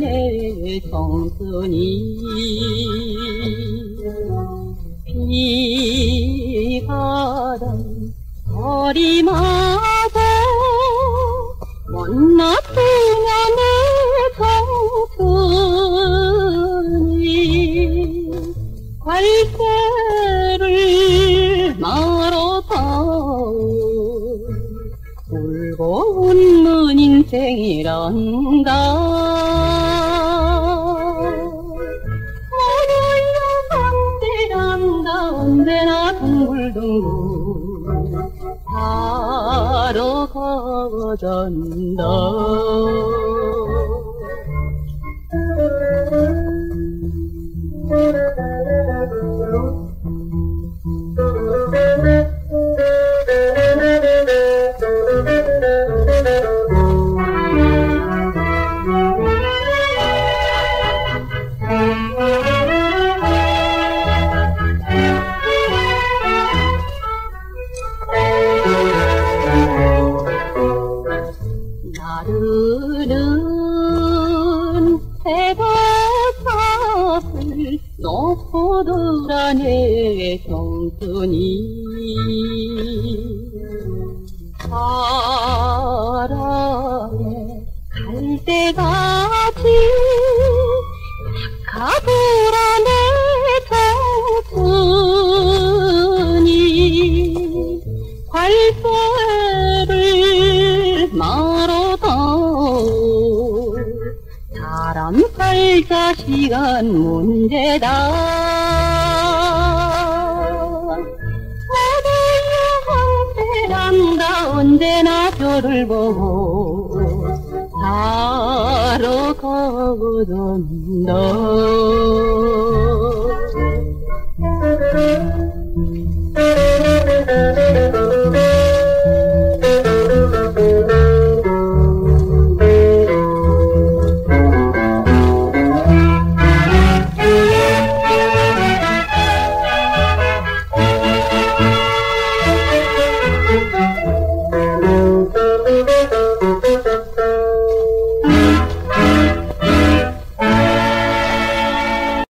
내 청순이. 비가던 거리마다 만났으냐 내 청순이 갈대를 말아서 울고 웃는 인생이란가 언제나 둥글둥글 하러 가잔다 돌아 내 청순이 바람에 갈대같이 가보라 내 청순이 관세를 말아다 사람 살자 시간 문제다 언제나 별을 보고 살아 가고돈다